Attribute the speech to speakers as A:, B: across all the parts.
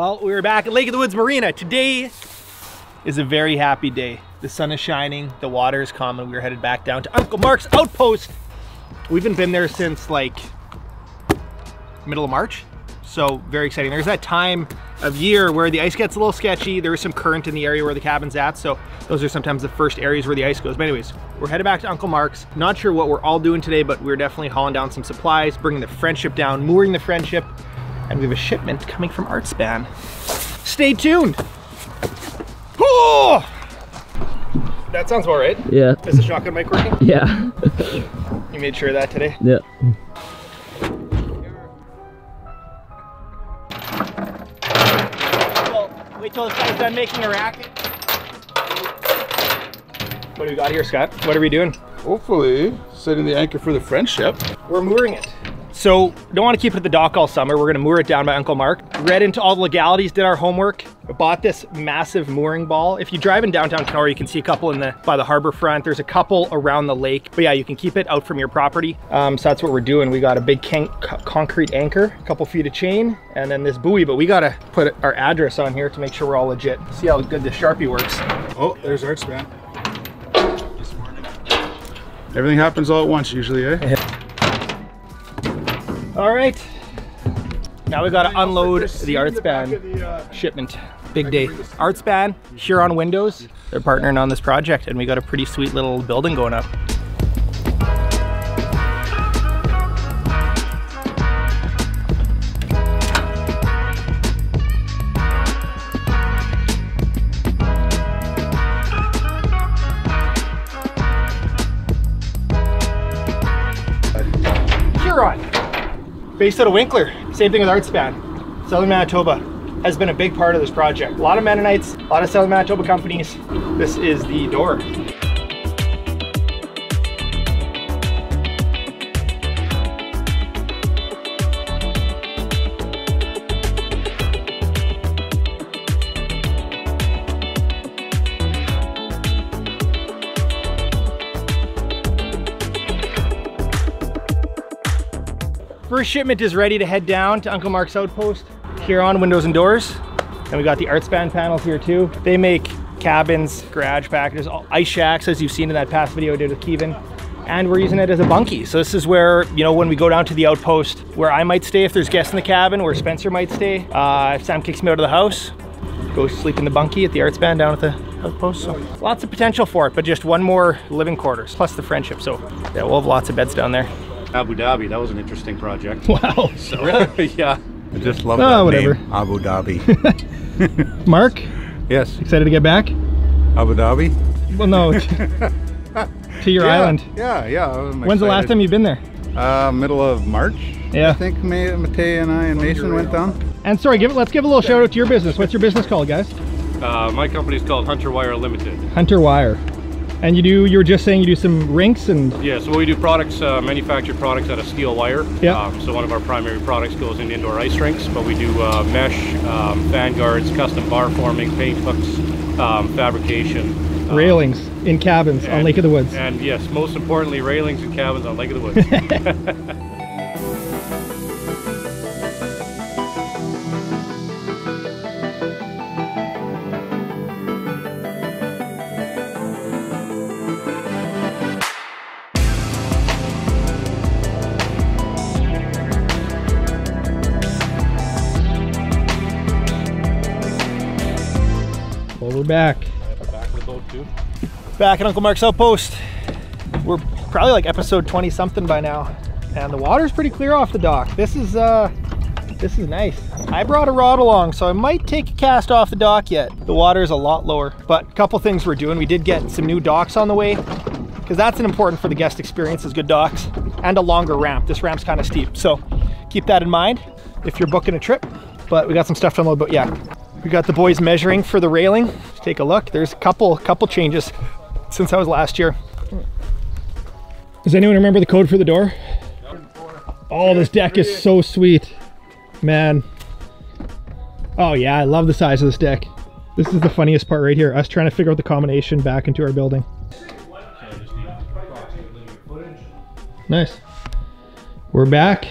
A: Well, we're back at Lake of the Woods Marina. Today is a very happy day. The sun is shining, the water is calm, and we're headed back down to Uncle Mark's outpost. We haven't been there since like middle of March. So very exciting. There's that time of year where the ice gets a little sketchy. There is some current in the area where the cabin's at. So those are sometimes the first areas where the ice goes. But anyways, we're headed back to Uncle Mark's. Not sure what we're all doing today, but we're definitely hauling down some supplies, bringing the friendship down, mooring the friendship, and we have a shipment coming from Artspan. Stay tuned. Oh! That sounds about right.
B: Yeah.
A: Is the shotgun mic working?
B: Yeah.
A: You made sure of that today?
B: yeah.
A: Well, wait till this guy's done making a racket. What do we got here, Scott? What are we doing?
C: Hopefully, setting the anchor for the friendship.
A: We're mooring it. So, don't want to keep it at the dock all summer. We're to moor it down by Uncle Mark. Read into all the legalities, did our homework. Bought this massive mooring ball. If you drive in downtown Kenora, you can see a couple in the by the harbor front. There's a couple around the lake. But yeah, you can keep it out from your property. Um, so that's what we're doing. We got a big concrete anchor, a couple feet of chain, and then this buoy. But we got to put our address on here to make sure we're all legit. See how good the Sharpie works.
C: Oh, there's Artspan. Everything happens all at once usually, eh?
A: All right. Now we got to unload the Artspan shipment. Big day. Artspan, Huron Windows, they're partnering on this project and we got a pretty sweet little building going up. Based out of Winkler. Same thing with Artspan. Southern Manitoba has been a big part of this project. A lot of Mennonites, a lot of Southern Manitoba companies. This is the door. Shipment is ready to head down to Uncle Mark's Outpost. Huron windows and doors. And we got the Artspan panels here too. They make cabins, garage packages, ice shacks as you've seen in that past video I did with Kevin. And we're using it as a bunkie. So this is where, you know, when we go down to the outpost, where I might stay if there's guests in the cabin, where Spencer might stay. Uh, if Sam kicks me out of the house, go sleep in the bunkie at the Artspan down at the outpost. So lots of potential for it, but just one more living quarters, plus the friendship. So yeah, we'll have lots of beds down there.
D: Abu Dhabi. That was an interesting project.
A: Wow.
D: really? yeah.
E: I just love
A: Oh,
E: that
A: whatever.
E: name, Abu Dhabi.
A: Mark,
E: yes,
A: excited to get back?
E: Abu Dhabi.
A: Well, no, to your
E: yeah,
A: island.
E: Yeah, yeah. I'm
A: When's the last time you've been there?
E: Uh, middle of March.
A: Yeah.
E: I think May, Matei and I and Mason went down.
A: And sorry, give it, let's give a little shout out to your business. What's your business called, guys?
D: Uh, my company's called Hunter Wire Limited.
A: Hunter Wire. And you do, you were just saying you do some rinks and,
D: Yeah, so we do products, uh, manufactured products out of steel wire.
A: Yeah.
D: Um, so one of our primary products goes in indoor ice rinks, but we do uh, mesh, um, fan guards, custom bar forming, paint hooks, um, fabrication. um,
A: railings in cabins on Lake of the Woods.
D: And yes, most importantly, railings and cabins on Lake of the Woods.
A: Back at Uncle Mark's Outpost. We're probably like episode 20 something by now. And the water's pretty clear off the dock. This is, uh, this is nice. I brought a rod along, so I might take a cast off the dock yet. The water is a lot lower. But a couple things we're doing. We did get some new docks on the way because that's an important for the guest experience is good docks and a longer ramp. This ramp's kind of steep. So keep that in mind if you're booking a trip. But we got some stuff to unload, but yeah. We got the boys measuring for the railing. Let's take a look. There's a couple couple changes since I was last year. Does anyone remember the code for the door? Oh, this deck is so sweet. Man. Oh yeah, I love the size of this deck. This is the funniest part right here. Us trying to figure out the combination back into our building. Nice. We're back.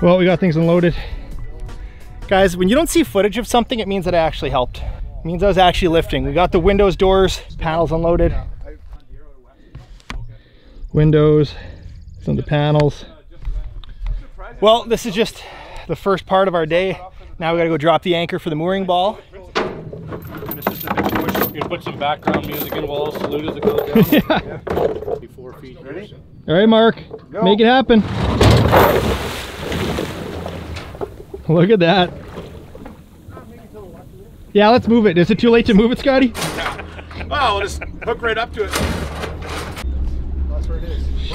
A: Well, we got things unloaded. Guys, when you don't see footage of something, it means that I actually helped. It means I was actually lifting. We got the windows, doors, panels unloaded. Windows, some of the panels. Well, this is just the first part of our day. Now we gotta go drop the anchor for the mooring ball.
D: And it's just a big push. You can put some background music in while I'll salute as it goes down. Be four feet. Ready?
A: All right, Mark, make it happen. Look at that. Yeah, let's move it. Is it too late to move it, Scotty?
C: Oh, we'll just hook right up to it.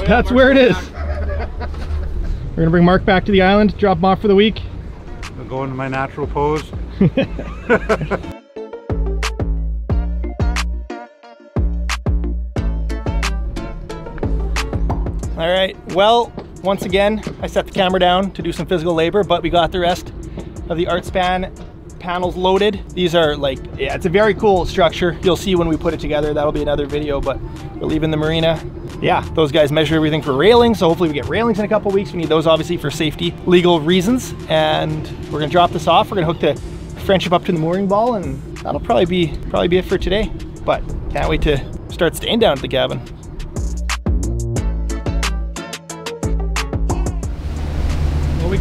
A: That's where it is. We're gonna bring Mark back to the island, drop him off for the week.
E: I'll go into my natural pose.
A: All right, well, once again, I set the camera down to do some physical labor, but we got the rest of the Artspan panels loaded. These are like, yeah, it's a very cool structure. You'll see when we put it together, that'll be another video, but we're leaving the marina. Yeah, those guys measure everything for railings, so hopefully we get railings in a couple weeks. We need those obviously for safety, legal reasons, and we're gonna drop this off. We're gonna hook the friendship up to the mooring ball, and that'll probably be probably be it for today. But can't wait to start staying down at the cabin.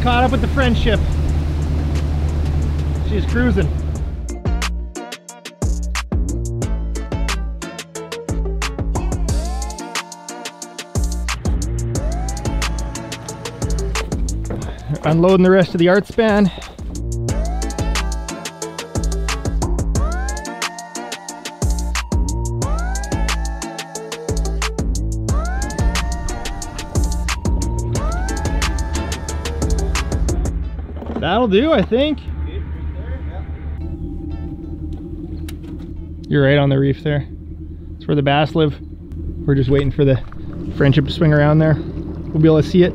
A: Caught up with the friendship. She's cruising. Unloading the rest of the Artspan. Do, I think. You're right on the reef there. It's where the bass live. We're just waiting for the friendship to swing around there. We'll be able to see it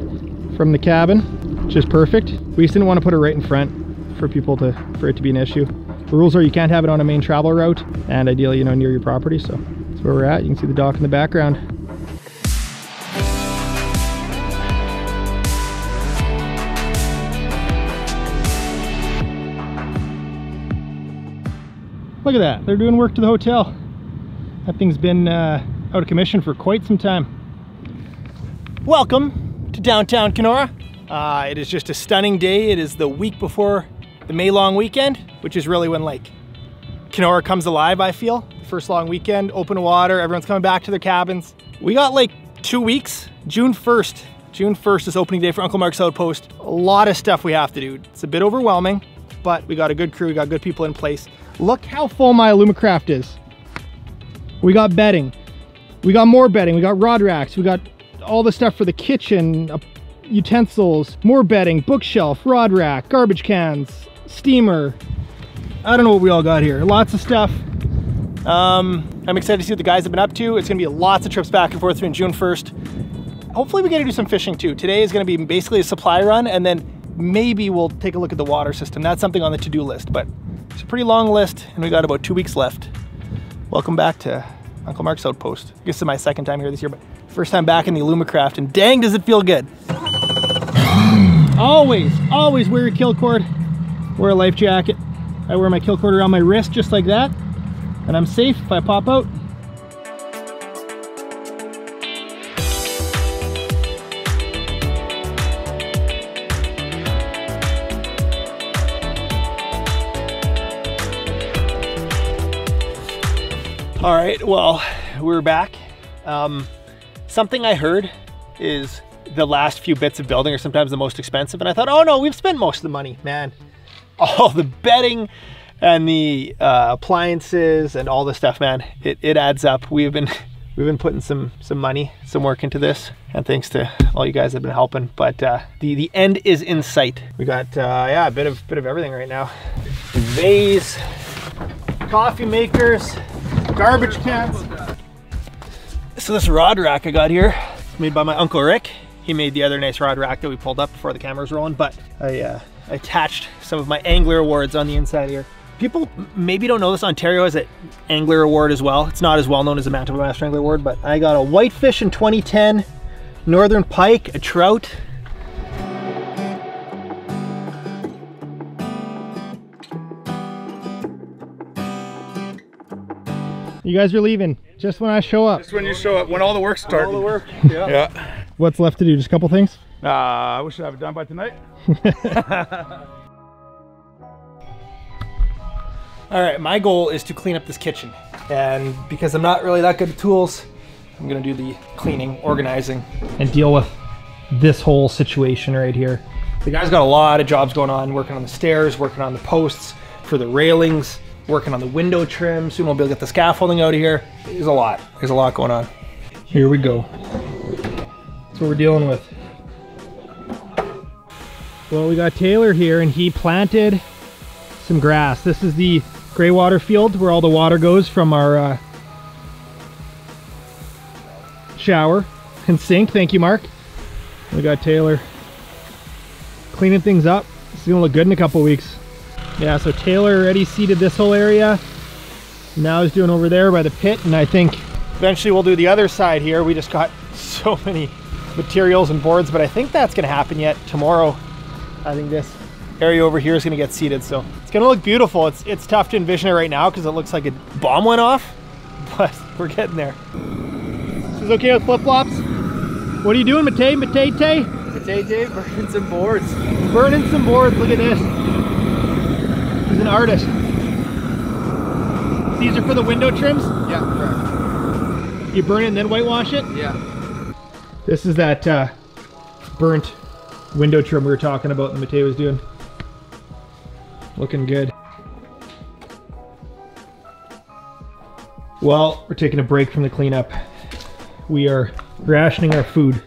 A: from the cabin, which is perfect. We just didn't want to put it right in front for people to, for it to be an issue. The rules are you can't have it on a main travel route and ideally, you know, near your property. So that's where we're at. You can see the dock in the background. Look at that. They're doing work to the hotel. That thing's been uh, out of commission for quite some time. Welcome to downtown Kenora. Uh, it is just a stunning day. It is the week before the May long weekend, which is really when like Kenora comes alive, I feel. First long weekend, open water, everyone's coming back to their cabins. We got like two weeks, June 1st. June 1st is opening day for Uncle Mark's Outpost. A lot of stuff we have to do. It's a bit overwhelming, but we got a good crew, we got good people in place. Look how full my Alumacraft is. We got bedding. We got more bedding. We got rod racks. We got all the stuff for the kitchen, uh, utensils, more bedding, bookshelf, rod rack, garbage cans, steamer. I don't know what we all got here. Lots of stuff. Um, I'm excited to see what the guys have been up to. It's gonna be lots of trips back and forth between June 1st. Hopefully we get to do some fishing too. Today is gonna be basically a supply run and then maybe we'll take a look at the water system. That's something on the to-do list, but it's a pretty long list and we got about two weeks left. Welcome back to Uncle Mark's Outpost. I guess this is my second time here this year, but first time back in the Alumacraft and dang does it feel good. always, always wear your kill cord, wear a life jacket. I wear my kill cord around my wrist just like that and I'm safe if I pop out. All right, well, we're back. Um, something I heard is the last few bits of building are sometimes the most expensive. And I thought, oh no, we've spent most of the money, man. All the bedding and the uh, appliances and all the stuff, man, it, it adds up. We've been we've been putting some some money, some work into this, and thanks to all you guys that have been helping. But uh, the the end is in sight. We got uh, yeah, a bit of bit of everything right now. Vase, coffee makers, garbage cans. So this rod rack I got here, made by my uncle Rick. He made the other nice rod rack that we pulled up before the camera was rolling, but I uh, attached some of my angler awards on the inside here. People maybe don't know this, Ontario has an angler award as well. It's not as well known as the Manitoba Master Angler Award, but I got a whitefish in 2010, northern pike, a trout, You guys are leaving just when I show up.
C: Just when you show up, when all the work starts.
A: All the work.
C: Yeah.
A: What's left to do? Just a couple things?
C: Uh, I wish I'd have it done by tonight.
A: All right, my goal is to clean up this kitchen. And because I'm not really that good at tools, I'm gonna do the cleaning, organizing, and deal with this whole situation right here. The guy's got a lot of jobs going on, working on the stairs, working on the posts for the railings, working on the window trim. Soon we'll be able to get the scaffolding out of here. There's a lot, there's a lot going on. Here we go. That's what we're dealing with. Well, we got Taylor here and he planted some grass. This is the gray water field where all the water goes from our uh, shower and sink. Thank you, Mark. We got Taylor cleaning things up. It's gonna look good in a couple weeks. Yeah, so Taylor already seeded this whole area. Now he's doing over there by the pit, and I think eventually we'll do the other side here. We just got so many materials and boards, but I think that's gonna happen yet tomorrow. I think this area over here is gonna get seeded, so it's gonna look beautiful. It's it's tough to envision it right now because it looks like a bomb went off, but we're getting there. This is okay with flip-flops? What are you doing, Matei? Matei Tay?
B: Tay burning some boards.
A: Burning some boards, look at this. An artist. These are for the window trims?
B: Yeah, correct.
A: You burn it and then whitewash it?
B: Yeah.
A: This is that uh, burnt window trim we were talking about that Matei was doing. Looking good. Well, we're taking a break from the cleanup. We are rationing our food.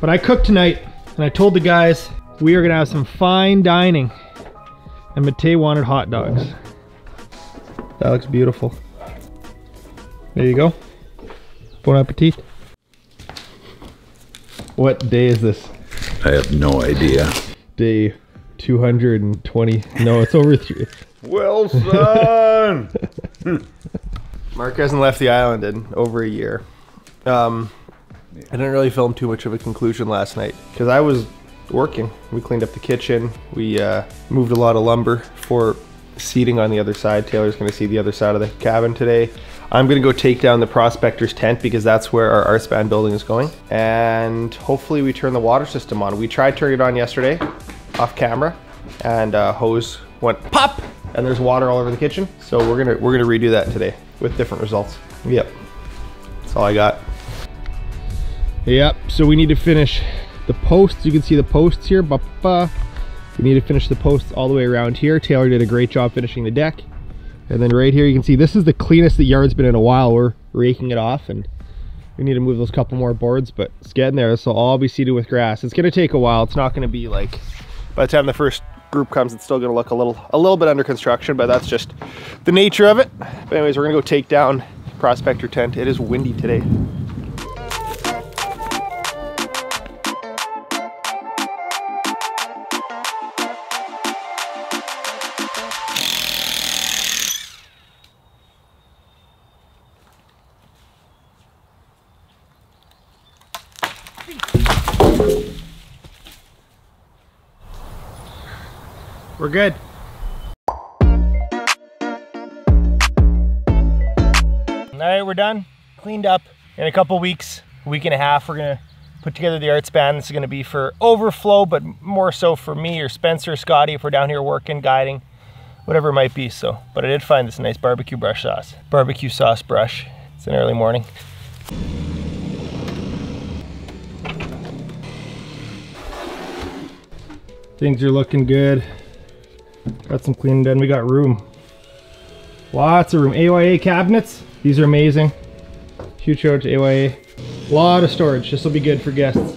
A: But I cooked tonight, and I told the guys we are gonna have some fine dining. And Matei wanted hot dogs. That looks beautiful. There you go. Bon appetit. What day is this?
F: I have no idea.
A: Day 220. No, it's over three.
C: Wilson!
G: Mark hasn't left the island in over a year. Um, I didn't really film too much of a conclusion last night because I was working. We cleaned up the kitchen. We uh, moved a lot of lumber for seating on the other side. Taylor's going to see the other side of the cabin today. I'm going to go take down the prospector's tent because that's where our Artspan building is going. And hopefully we turn the water system on. We tried turning it on yesterday off camera and uh, hose went pop and there's water all over the kitchen. So we're to we're going to redo that today with different results. Yep. That's all I got.
A: Yep, so we need to finish the posts. You can see the posts here. Ba. We need to finish the posts all the way around here. Taylor did a great job finishing the deck. And then right here, you can see this is the cleanest the yard's been in a while. We're raking it off and we need to move those couple more boards, but it's getting there. So all be seeded with grass. It's gonna take a while. It's not gonna be like, by the time the first group comes, it's still gonna look a little, a little bit under construction, but that's just the nature of it. But anyways, we're gonna go take down Prospector tent. It is windy today. We're good. All right, we're done. Cleaned up. In a couple weeks, week and a half, we're gonna put together the Artspan. This is gonna be for overflow, but more so for me or Spencer Scotty if we're down here working, guiding, whatever it might be. So, but I did find this nice barbecue brush sauce. Barbecue sauce brush. It's an early morning. Things are looking good. Got some cleaning done. We got room. Lots of room. AYA cabinets. These are amazing. Huge shout out to AYA. A lot of storage. This will be good for guests.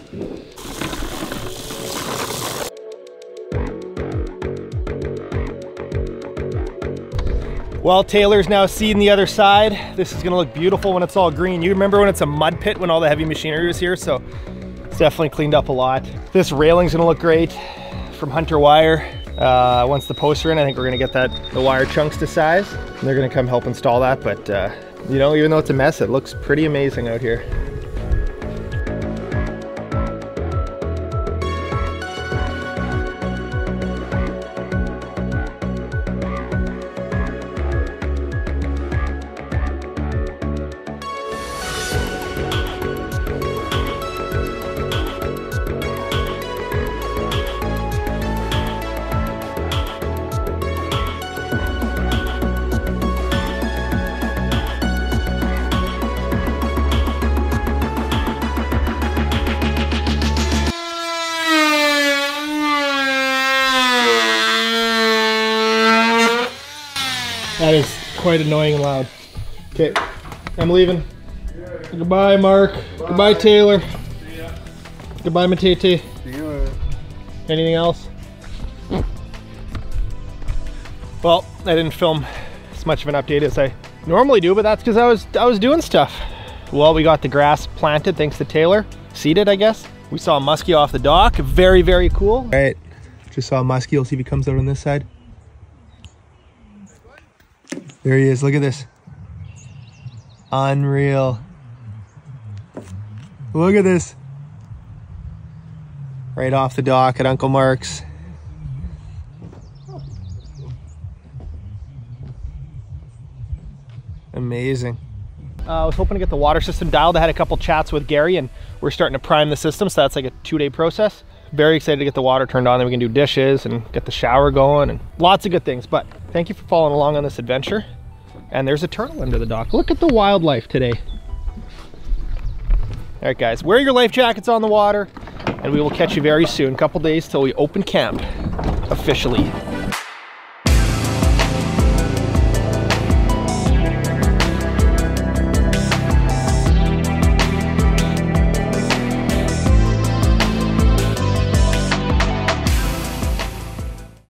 A: Well, Taylor's now seeing the other side. This is gonna look beautiful when it's all green. You remember when it's a mud pit when all the heavy machinery was here? So it's definitely cleaned up a lot. This railing's gonna look great from Hunter Wire. Uh, once the posts are in, I think we're gonna get that the wire chunks to size. And they're gonna come help install that. But uh, you know, even though it's a mess, it looks pretty amazing out here. Quite annoying and loud. Okay, I'm leaving. Goodbye, Mark. Goodbye, Taylor. Goodbye, Matete. Anything else? Well, I didn't film as much of an update as I normally do, but that's because I was I was doing stuff. Well, we got the grass planted thanks to Taylor. Seeded, I guess. We saw a muskie off the dock. Very, very cool. All right, just saw a muskie. We'll see if he comes out on this side. There he is. Look at this. Unreal. Look at this. Right off the dock at Uncle Mark's. Amazing. Uh, I was hoping to get the water system dialed. I had a couple chats with Gary and we're starting to prime the system. So that's like a two day process. Very excited to get the water turned on. Then we can do dishes and get the shower going and lots of good things. But thank you for following along on this adventure. And there's a turtle under the dock. Look at the wildlife today. All right, guys, wear your life jackets on the water and we will catch you very soon. Couple days till we open camp officially.